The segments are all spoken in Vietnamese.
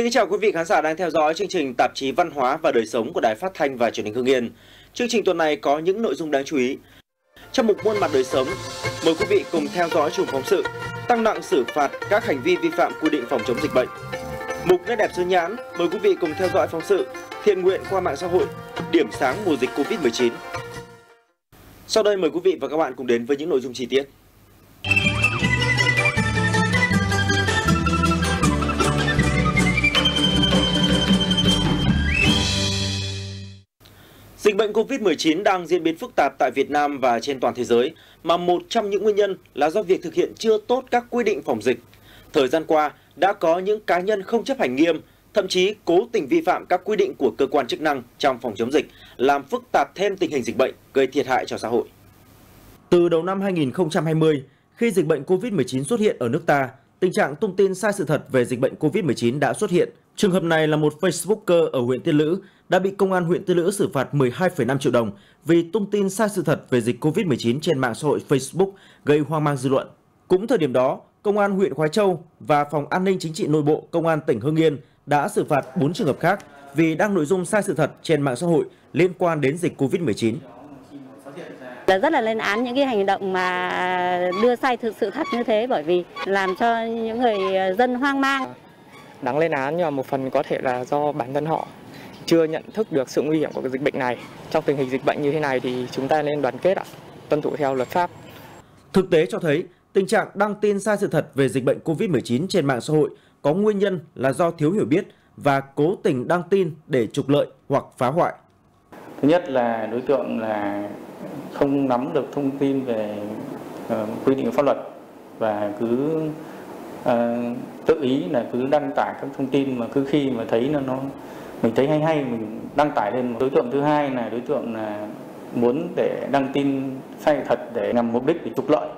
Xin kính chào quý vị khán giả đang theo dõi chương trình tạp chí Văn hóa và Đời sống của Đài Phát thanh và Truyền hình Hưng Yên. Chương trình tuần này có những nội dung đáng chú ý. Trong mục muôn mặt đời sống, mời quý vị cùng theo dõi chùm phóng sự tăng nặng xử phạt các hành vi vi phạm quy định phòng chống dịch bệnh. Mục nét đẹp xứ nhãn, mời quý vị cùng theo dõi phóng sự thiện nguyện qua mạng xã hội, điểm sáng mùa dịch Covid-19. Sau đây mời quý vị và các bạn cùng đến với những nội dung chi tiết. Bệnh COVID-19 đang diễn biến phức tạp tại Việt Nam và trên toàn thế giới, mà một trong những nguyên nhân là do việc thực hiện chưa tốt các quy định phòng dịch. Thời gian qua, đã có những cá nhân không chấp hành nghiêm, thậm chí cố tình vi phạm các quy định của cơ quan chức năng trong phòng chống dịch, làm phức tạp thêm tình hình dịch bệnh, gây thiệt hại cho xã hội. Từ đầu năm 2020, khi dịch bệnh COVID-19 xuất hiện ở nước ta, tình trạng tung tin sai sự thật về dịch bệnh COVID-19 đã xuất hiện. Trường hợp này là một Facebooker ở huyện Tiên Lữ đã bị công an huyện Tiên Lữ xử phạt 12,5 triệu đồng vì tung tin sai sự thật về dịch COVID-19 trên mạng xã hội Facebook gây hoang mang dư luận. Cũng thời điểm đó, Công an huyện Khói Châu và Phòng An ninh Chính trị Nội bộ Công an tỉnh Hưng Yên đã xử phạt 4 trường hợp khác vì đăng nội dung sai sự thật trên mạng xã hội liên quan đến dịch COVID-19 là rất là lên án những cái hành động mà đưa sai thực sự thật như thế bởi vì làm cho những người dân hoang mang. Đáng lên án nhưng mà một phần có thể là do bản thân họ chưa nhận thức được sự nguy hiểm của cái dịch bệnh này. Trong tình hình dịch bệnh như thế này thì chúng ta nên đoàn kết ạ, tuân thủ theo luật pháp. Thực tế cho thấy tình trạng đăng tin sai sự thật về dịch bệnh COVID-19 trên mạng xã hội có nguyên nhân là do thiếu hiểu biết và cố tình đăng tin để trục lợi hoặc phá hoại. Thứ nhất là đối tượng là không nắm được thông tin về uh, quy định của pháp luật và cứ Ờ, tự ý là cứ đăng tải các thông tin mà cứ khi mà thấy nó nó mình thấy hay hay mình đăng tải lên đối tượng thứ hai là đối tượng là muốn để đăng tin sai thật để nhằm mục đích để trục lợi.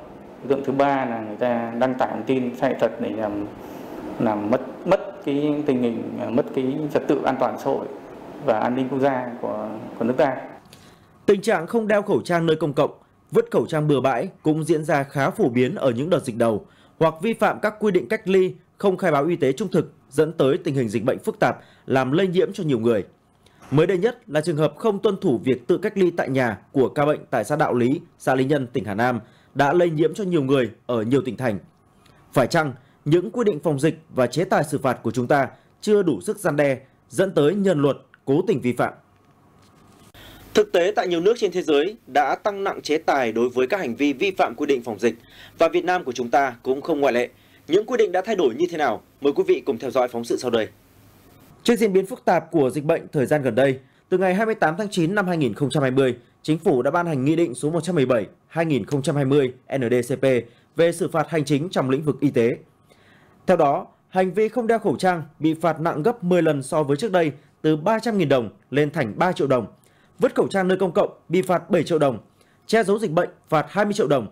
Đối tượng thứ ba là người ta đăng tải thông tin sai thật để nhằm làm mất mất cái tình hình à, mất cái trật tự an toàn xã hội và an ninh quốc gia của của nước ta. Tình trạng không đeo khẩu trang nơi công cộng, vứt khẩu trang bừa bãi cũng diễn ra khá phổ biến ở những đợt dịch đầu, hoặc vi phạm các quy định cách ly, không khai báo y tế trung thực dẫn tới tình hình dịch bệnh phức tạp, làm lây nhiễm cho nhiều người. Mới đây nhất là trường hợp không tuân thủ việc tự cách ly tại nhà của ca bệnh tại xã Đạo Lý, xã Lý Nhân, tỉnh Hà Nam đã lây nhiễm cho nhiều người ở nhiều tỉnh thành. Phải chăng những quy định phòng dịch và chế tài xử phạt của chúng ta chưa đủ sức gian đe dẫn tới nhân luật cố tình vi phạm? Thực tế tại nhiều nước trên thế giới đã tăng nặng chế tài đối với các hành vi vi phạm quy định phòng dịch và Việt Nam của chúng ta cũng không ngoại lệ. Những quy định đã thay đổi như thế nào? Mời quý vị cùng theo dõi phóng sự sau đây. Trước diễn biến phức tạp của dịch bệnh thời gian gần đây, từ ngày 28 tháng 9 năm 2020, Chính phủ đã ban hành Nghị định số 117-2020 NDCP về xử phạt hành chính trong lĩnh vực y tế. Theo đó, hành vi không đeo khẩu trang bị phạt nặng gấp 10 lần so với trước đây, từ 300.000 đồng lên thành 3 triệu đồng – vứt khẩu trang nơi công cộng bị phạt 7 triệu đồng, che giấu dịch bệnh phạt 20 triệu đồng,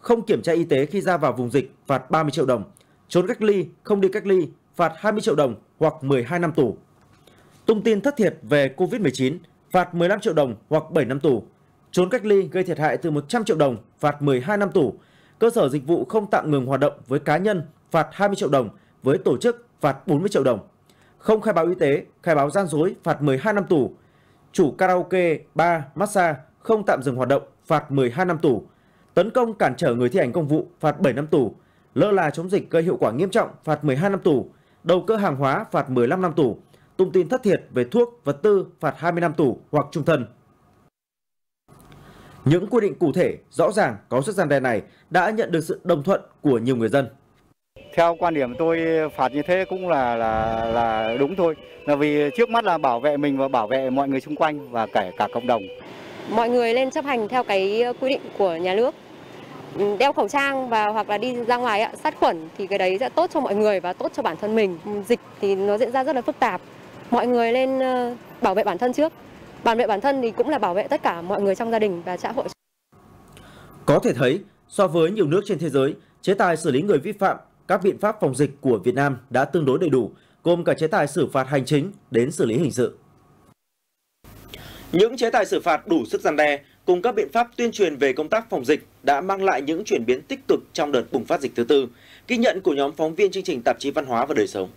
không kiểm tra y tế khi ra vào vùng dịch phạt 30 triệu đồng, trốn cách ly, không đi cách ly phạt 20 triệu đồng hoặc 12 năm tù. Tung tin thất thiệt về COVID-19 phạt 15 triệu đồng hoặc 7 năm tù. Trốn cách ly gây thiệt hại từ 100 triệu đồng phạt 12 năm tù. Cơ sở dịch vụ không tạm ngừng hoạt động với cá nhân phạt 20 triệu đồng, với tổ chức phạt 40 triệu đồng. Không khai báo y tế, khai báo gian dối phạt 12 năm tù chủ karaoke, bar, massage không tạm dừng hoạt động phạt 12 năm tù, tấn công cản trở người thi hành công vụ phạt 7 năm tù, lơ là chống dịch gây hiệu quả nghiêm trọng phạt 12 năm tù, đầu cơ hàng hóa phạt 15 năm tù, tung tin thất thiệt về thuốc, vật tư phạt 20 năm tù hoặc trung thân. Những quy định cụ thể, rõ ràng có sức gian đe này đã nhận được sự đồng thuận của nhiều người dân. Theo quan điểm tôi phạt như thế cũng là là là đúng thôi. Là vì trước mắt là bảo vệ mình và bảo vệ mọi người xung quanh và kể cả cộng đồng. Mọi người nên chấp hành theo cái quy định của nhà nước. Đeo khẩu trang và hoặc là đi ra ngoài sát khuẩn thì cái đấy sẽ tốt cho mọi người và tốt cho bản thân mình. Dịch thì nó diễn ra rất là phức tạp. Mọi người nên ờ, bảo vệ bản thân trước. Bảo vệ bản thân thì cũng là bảo vệ tất cả mọi người trong gia đình và xã hội. Có thể thấy, so với nhiều nước trên thế giới, chế tài xử lý người vi phạm các biện pháp phòng dịch của Việt Nam đã tương đối đầy đủ, gồm cả chế tài xử phạt hành chính đến xử lý hình sự. Những chế tài xử phạt đủ sức gian đe cùng các biện pháp tuyên truyền về công tác phòng dịch đã mang lại những chuyển biến tích cực trong đợt bùng phát dịch thứ tư, ghi nhận của nhóm phóng viên chương trình tạp chí Văn hóa và Đời sống.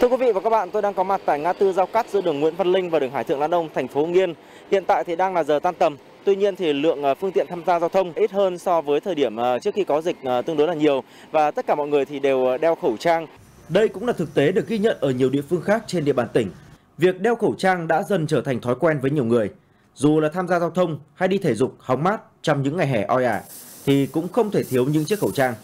Thưa quý vị và các bạn, tôi đang có mặt tại ngã tư giao cắt giữa đường Nguyễn Văn Linh và đường Hải Thượng Lãn Ông, thành phố Hưng Yên. Hiện tại thì đang là giờ tan tầm. Tuy nhiên thì lượng à, phương tiện tham gia giao thông ít hơn so với thời điểm à, trước khi có dịch à, tương đối là nhiều và tất cả mọi người thì đều đeo khẩu trang. Đây cũng là thực tế được ghi nhận ở nhiều địa phương khác trên địa bàn tỉnh. Việc đeo khẩu trang đã dần trở thành thói quen với nhiều người. Dù là tham gia giao thông hay đi thể dục, hóng mát trong những ngày hè oi ả, thì cũng không thể thiếu những chiếc khẩu trang.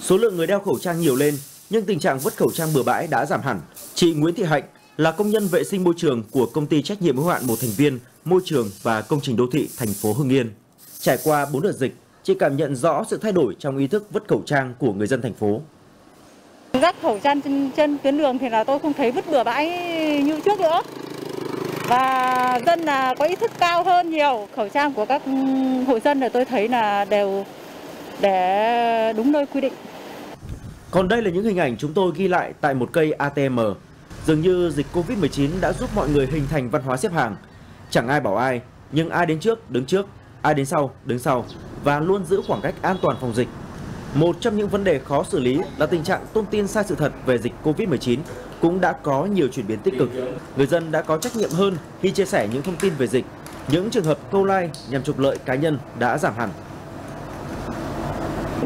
Số lượng người đeo khẩu trang nhiều lên, nhưng tình trạng vứt khẩu trang bừa bãi đã giảm hẳn. Chị Nguyễn Thị Hạnh là công nhân vệ sinh môi trường của công ty trách nhiệm hữu hạn một thành viên môi trường và công trình đô thị thành phố Hưng Yên. Trải qua 4 đợt dịch, chị cảm nhận rõ sự thay đổi trong ý thức vứt khẩu trang của người dân thành phố. Rác khẩu trang trên, trên tuyến đường thì là tôi không thấy vứt bừa bãi như trước nữa. Và dân là có ý thức cao hơn nhiều. Khẩu trang của các hộ dân là tôi thấy là đều để đúng nơi quy định. Còn đây là những hình ảnh chúng tôi ghi lại tại một cây ATM. Dường như dịch Covid-19 đã giúp mọi người hình thành văn hóa xếp hàng. Chẳng ai bảo ai, nhưng ai đến trước đứng trước, ai đến sau đứng sau và luôn giữ khoảng cách an toàn phòng dịch. Một trong những vấn đề khó xử lý là tình trạng thông tin sai sự thật về dịch Covid-19 cũng đã có nhiều chuyển biến tích cực. Người dân đã có trách nhiệm hơn khi chia sẻ những thông tin về dịch. Những trường hợp câu like nhằm trục lợi cá nhân đã giảm hẳn.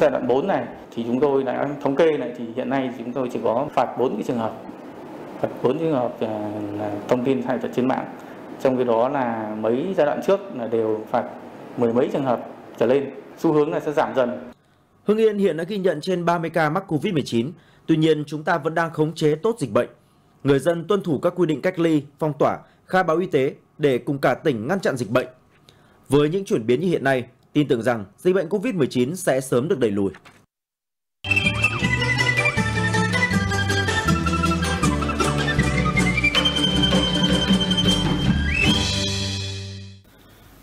Giai đoạn 4 này thì chúng tôi đã thống kê này thì hiện nay chúng tôi chỉ có phạt 4 cái trường hợp bốn trường hợp là, là thông tin sai thật trên mạng trong cái đó là mấy giai đoạn trước là đều phạt mười mấy trường hợp trở lên xu hướng là sẽ giảm dần Hưng Yên hiện đã ghi nhận trên 30 ca mắc Covid-19, tuy nhiên chúng ta vẫn đang khống chế tốt dịch bệnh. Người dân tuân thủ các quy định cách ly, phong tỏa, khai báo y tế để cùng cả tỉnh ngăn chặn dịch bệnh. Với những chuyển biến như hiện nay, tin tưởng rằng dịch bệnh Covid-19 sẽ sớm được đẩy lùi.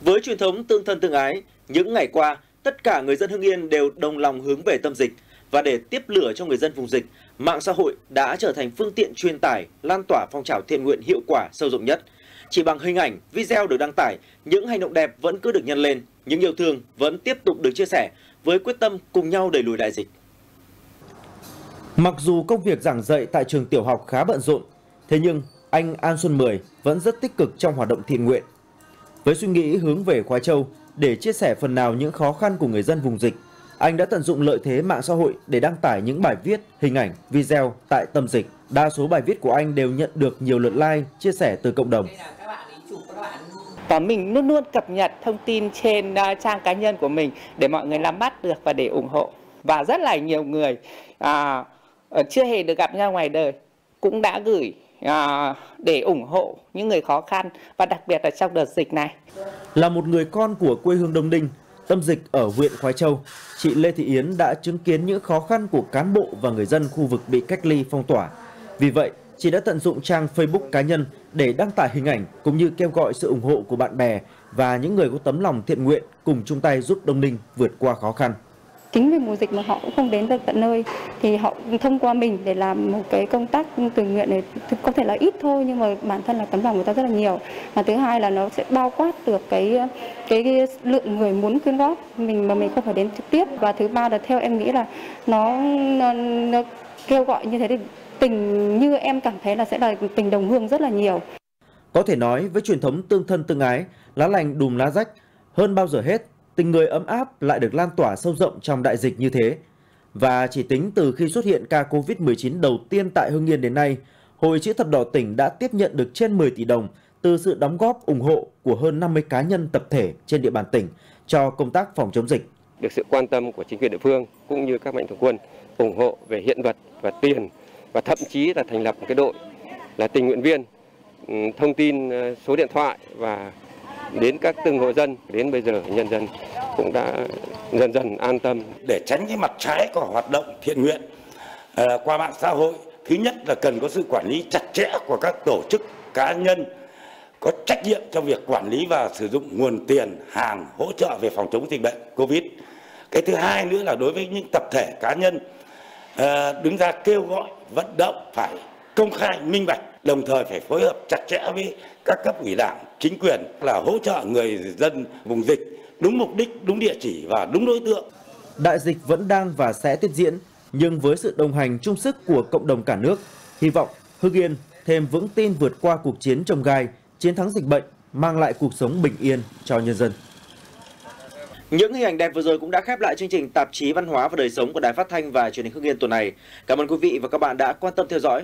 Với truyền thống tương thân tương ái, những ngày qua, tất cả người dân Hưng Yên đều đồng lòng hướng về tâm dịch và để tiếp lửa cho người dân vùng dịch, mạng xã hội đã trở thành phương tiện truyền tải, lan tỏa phong trào thiện nguyện hiệu quả sâu rộng nhất. Chỉ bằng hình ảnh, video được đăng tải, những hành động đẹp vẫn cứ được nhân lên, những yêu thương vẫn tiếp tục được chia sẻ với quyết tâm cùng nhau đẩy lùi đại dịch. Mặc dù công việc giảng dạy tại trường tiểu học khá bận rộn, thế nhưng anh An Xuân Mười vẫn rất tích cực trong hoạt động thiện nguyện. Với suy nghĩ hướng về Khói Châu để chia sẻ phần nào những khó khăn của người dân vùng dịch, anh đã tận dụng lợi thế mạng xã hội để đăng tải những bài viết, hình ảnh, video tại tâm dịch. Đa số bài viết của anh đều nhận được nhiều lượt like, chia sẻ từ cộng đồng. và mình luôn luôn cập nhật thông tin trên à, trang cá nhân của mình để mọi người nắm bắt được và để ủng hộ và rất là nhiều người à, ờ, chưa hề được gặp nhau ngoài đời cũng đã gửi À, để ủng hộ những người khó khăn và đặc biệt là trong đợt dịch này Là một người con của quê hương Đông Ninh, tâm dịch ở huyện Khói Châu, chị Lê Thị Yến đã chứng kiến những khó khăn của cán bộ và người dân khu vực bị cách ly phong tỏa. Vì vậy, chị đã tận dụng trang Facebook cá nhân để đăng tải hình ảnh cũng như kêu gọi sự ủng hộ của bạn bè và những người có tấm lòng thiện nguyện cùng chung tay giúp Đông Ninh vượt qua khó khăn. Chính vì mùa dịch mà họ cũng không đến được tận nơi thì họ thông qua mình để làm một cái công tác từ nguyện này có thể là ít thôi nhưng mà bản thân là tấm lòng người ta rất là nhiều. Và thứ hai là nó sẽ bao quát được cái cái, cái lượng người muốn quyên góp mình mà mình không phải đến trực tiếp và thứ ba là theo em nghĩ là nó, nó, nó kêu gọi như thế thì tình như em cảm thấy là sẽ là tình đồng hương rất là nhiều. Có thể nói với truyền thống tương thân tương ái, lá lành đùm lá rách, hơn bao giờ hết, tình người ấm áp lại được lan tỏa sâu rộng trong đại dịch như thế. Và chỉ tính từ khi xuất hiện ca Covid-19 đầu tiên tại Hưng Yên đến nay, Hội Chữ Thập Đỏ tỉnh đã tiếp nhận được trên 10 tỷ đồng từ sự đóng góp ủng hộ của hơn 50 cá nhân tập thể trên địa bàn tỉnh cho công tác phòng chống dịch. được sự quan tâm của chính quyền địa phương cũng như các mạnh thường quân ủng hộ về hiện vật và tiền và thậm chí là thành lập một cái đội là tình nguyện viên ừ, thông tin ờ, số điện thoại và đến các từng hộ dân, đến bây giờ nhân dân cũng đã dần dần an tâm. Để tránh cái mặt trái của hoạt động thiện nguyện ờ, qua mạng xã hội, thứ nhất là cần có sự quản lý chặt chẽ của các tổ chức cá nhân, có trách nhiệm trong việc quản lý và sử dụng nguồn tiền, hàng hỗ trợ về phòng chống dịch bệnh covid. Cái thứ hai nữa là đối với những tập thể cá nhân ờ, đứng ra kêu gọi, vận động phải công khai minh bạch đồng thời phải phối hợp chặt chẽ với các cấp ủy đảng chính quyền là hỗ trợ người dân vùng dịch đúng mục đích đúng địa chỉ và đúng đối tượng Đại dịch vẫn đang và sẽ tiếp diễn, nhưng với sự đồng hành chung sức của cộng đồng cả nước, hy vọng Hưng Yên thêm vững tin vượt qua cuộc chiến trồng gai, chiến thắng dịch bệnh, mang lại cuộc sống bình yên cho nhân dân. Những hình ảnh đẹp vừa rồi cũng đã khép lại chương trình tạp chí văn hóa và đời sống của Đài Phát thanh và Truyền hình Hưng Yên tuần này. Cảm ơn quý vị và các bạn đã quan tâm theo dõi.